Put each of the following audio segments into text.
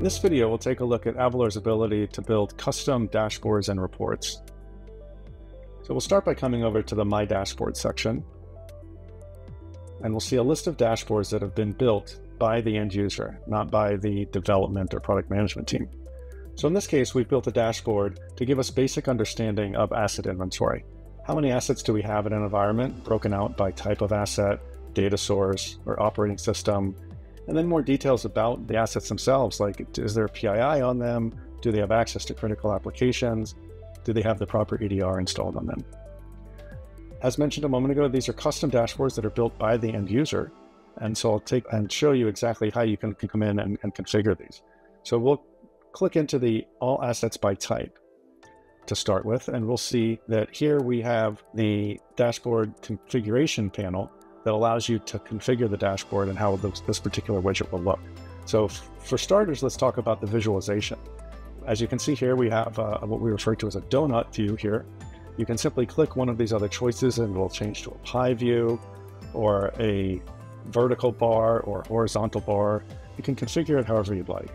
this video, we'll take a look at Avalor's ability to build custom dashboards and reports. So we'll start by coming over to the My Dashboard section, and we'll see a list of dashboards that have been built by the end user, not by the development or product management team. So in this case, we've built a dashboard to give us basic understanding of asset inventory. How many assets do we have in an environment broken out by type of asset, data source, or operating system, and then more details about the assets themselves, like is there a PII on them? Do they have access to critical applications? Do they have the proper EDR installed on them? As mentioned a moment ago, these are custom dashboards that are built by the end user. And so I'll take and show you exactly how you can, can come in and, and configure these. So we'll click into the all assets by type to start with, and we'll see that here we have the dashboard configuration panel that allows you to configure the dashboard and how this, this particular widget will look. So for starters, let's talk about the visualization. As you can see here, we have uh, what we refer to as a donut view here. You can simply click one of these other choices and it'll change to a pie view or a vertical bar or horizontal bar. You can configure it however you'd like.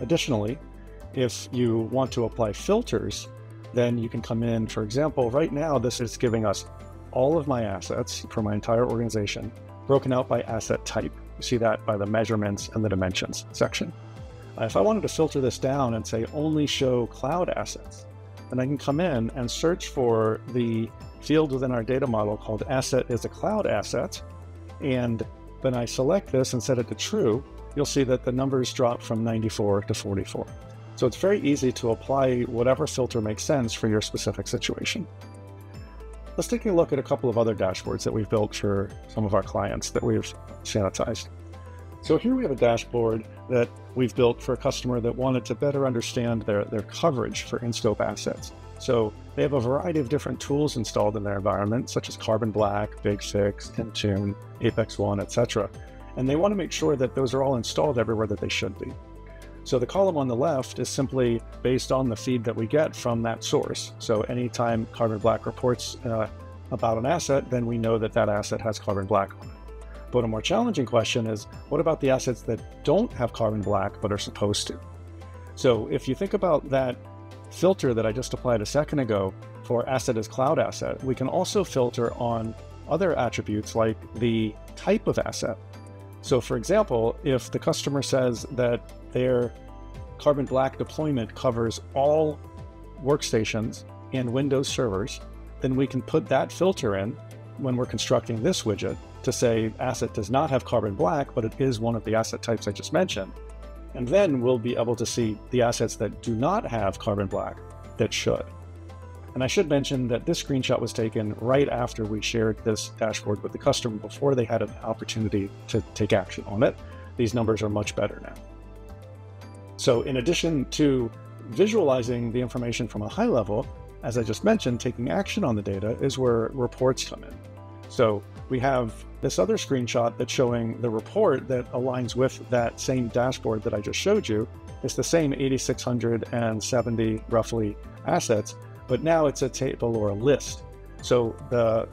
Additionally, if you want to apply filters, then you can come in, for example, right now this is giving us all of my assets for my entire organization broken out by asset type. You see that by the measurements and the dimensions section. Uh, if I wanted to filter this down and say only show cloud assets, then I can come in and search for the field within our data model called asset is a cloud asset. And when I select this and set it to true, you'll see that the numbers drop from 94 to 44. So it's very easy to apply whatever filter makes sense for your specific situation. Let's take a look at a couple of other dashboards that we've built for some of our clients that we've sanitized. So here we have a dashboard that we've built for a customer that wanted to better understand their, their coverage for in-scope assets. So they have a variety of different tools installed in their environment, such as Carbon Black, Big BigFix, Intune, Apex One, etc. And they want to make sure that those are all installed everywhere that they should be. So the column on the left is simply based on the feed that we get from that source. So anytime Carbon Black reports uh, about an asset, then we know that that asset has Carbon Black on it. But a more challenging question is, what about the assets that don't have Carbon Black but are supposed to? So if you think about that filter that I just applied a second ago for asset as cloud asset, we can also filter on other attributes like the type of asset. So for example, if the customer says that their Carbon Black deployment covers all workstations and Windows servers, then we can put that filter in when we're constructing this widget to say asset does not have Carbon Black, but it is one of the asset types I just mentioned. And then we'll be able to see the assets that do not have Carbon Black that should. And I should mention that this screenshot was taken right after we shared this dashboard with the customer before they had an opportunity to take action on it. These numbers are much better now. So in addition to visualizing the information from a high level, as I just mentioned, taking action on the data is where reports come in. So we have this other screenshot that's showing the report that aligns with that same dashboard that I just showed you. It's the same 8,670 roughly assets, but now it's a table or a list. So the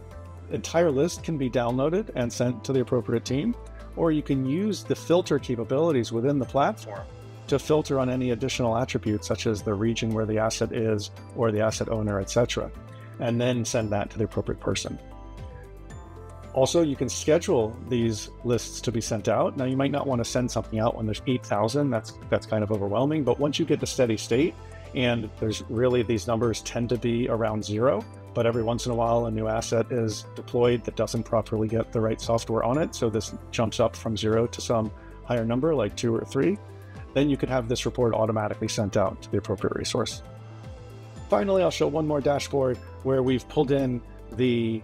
entire list can be downloaded and sent to the appropriate team, or you can use the filter capabilities within the platform to filter on any additional attributes such as the region where the asset is or the asset owner, etc., and then send that to the appropriate person. Also, you can schedule these lists to be sent out. Now, you might not want to send something out when there's 8,000. That's that's kind of overwhelming. But once you get to steady state, and there's really these numbers tend to be around zero, but every once in a while a new asset is deployed that doesn't properly get the right software on it. So this jumps up from zero to some higher number, like two or three then you could have this report automatically sent out to the appropriate resource. Finally, I'll show one more dashboard where we've pulled in the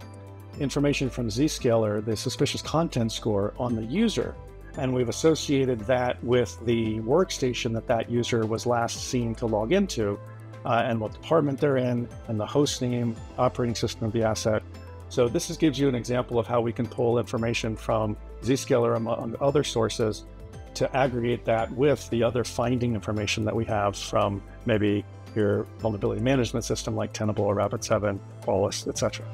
information from Zscaler, the suspicious content score on the user, and we've associated that with the workstation that that user was last seen to log into, uh, and what department they're in, and the host name, operating system of the asset. So this is, gives you an example of how we can pull information from Zscaler among other sources to aggregate that with the other finding information that we have from maybe your vulnerability management system like Tenable or Rapid7, Qualys, etc.